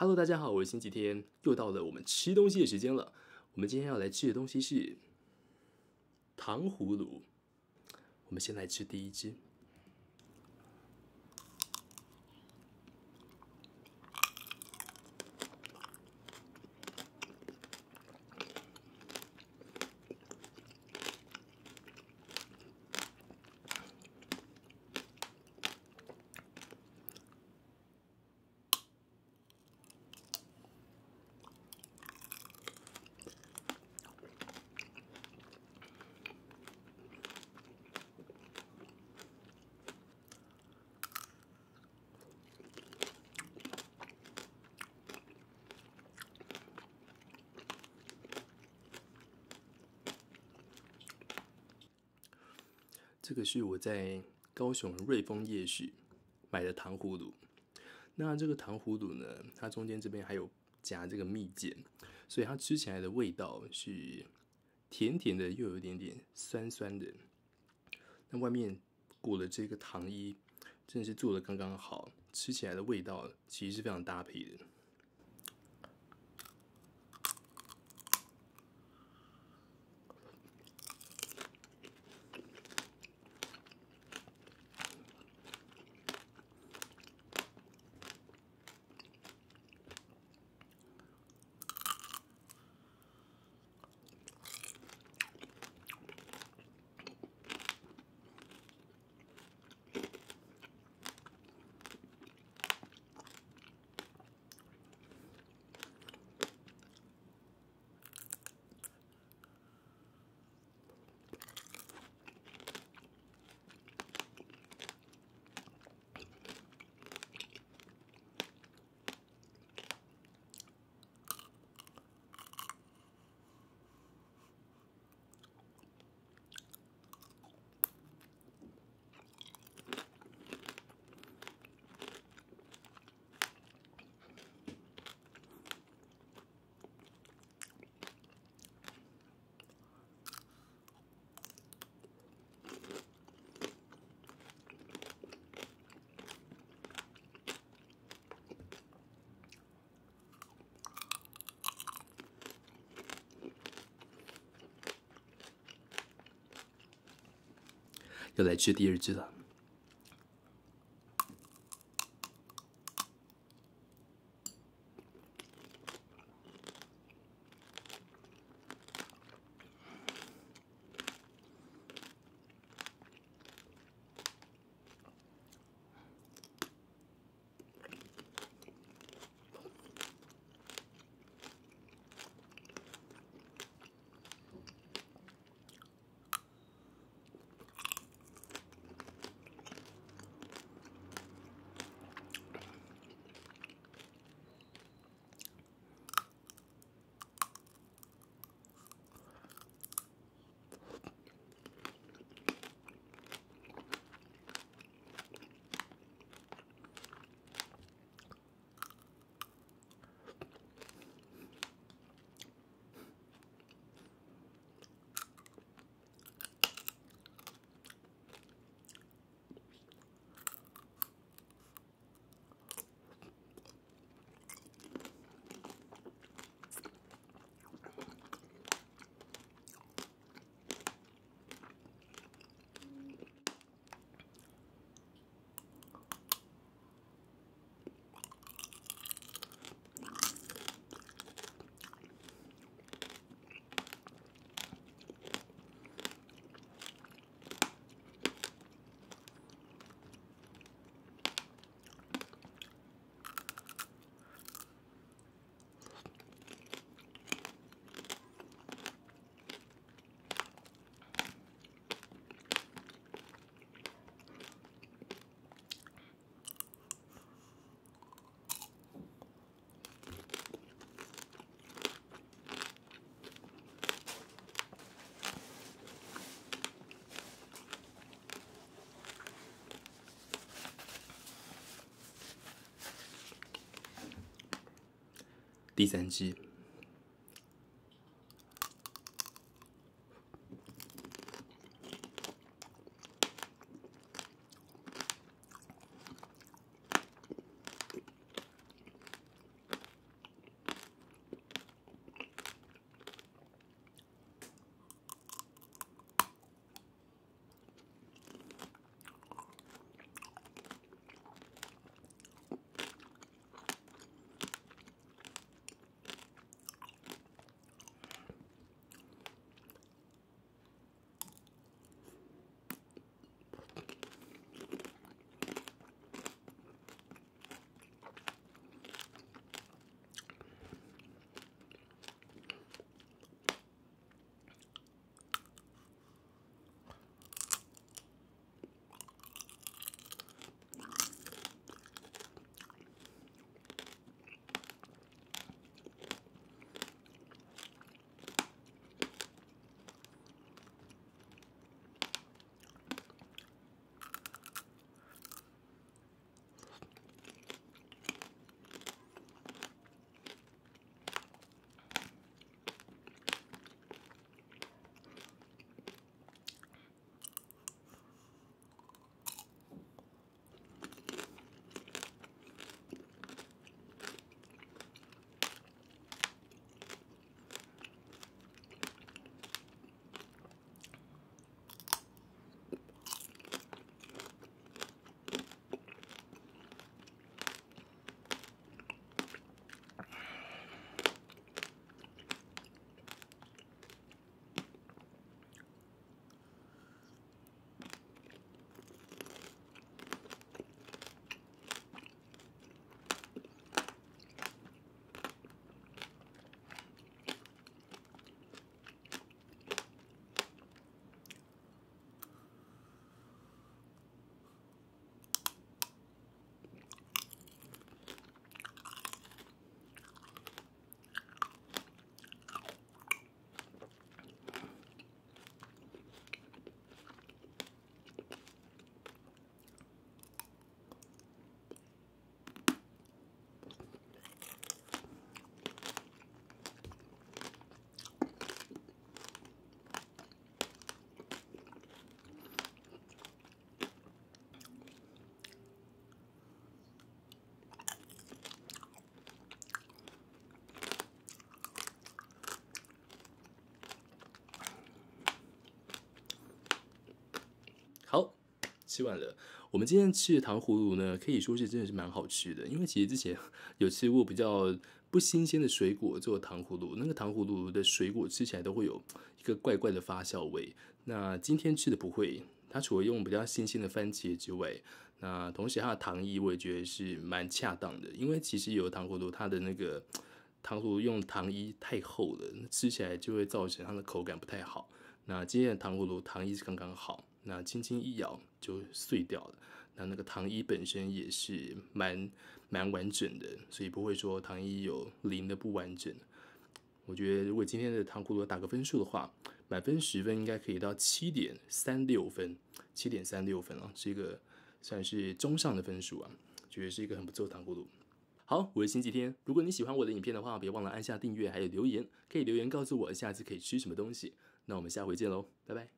Hello，大家好，我是星期天，又到了我们吃东西的时间了。我们今天要来吃的东西是糖葫芦。我们先来吃第一只。这个是我在高雄瑞丰夜市买的糖葫芦。那这个糖葫芦呢，它中间这边还有夹这个蜜饯，所以它吃起来的味道是甜甜的，又有一点点酸酸的。那外面裹了这个糖衣，真的是做的刚刚好，吃起来的味道其实是非常搭配的。就来吃第二只了。第三好。吃完了。我们今天吃的糖葫芦呢，可以说是真的是蛮好吃的，因为其实之前有吃过比较不新鲜的水果做糖葫芦，那个糖葫芦的水果吃起来都会有一个怪怪的发酵味。那今天吃的不会，它除了用比较新鲜的番茄之外，那同时它的糖衣我也觉得是蛮恰当的，因为其实有糖葫芦它的那个糖葫芦用糖衣太厚了，吃起来就会造成它的口感不太好。那今天的糖葫芦糖衣是刚刚好。那轻轻一咬就碎掉了。那那个糖衣本身也是蛮蛮完整的，所以不会说糖衣有零的不完整。我觉得如果今天的糖葫芦打个分数的话，满分十分应该可以到七点三六分，七点三六分啊，是一个算是中上的分数啊，觉得是一个很不错的糖葫芦。好，我是星期天。如果你喜欢我的影片的话，别忘了按下订阅，还有留言，可以留言告诉我下次可以吃什么东西。那我们下回见喽，拜拜。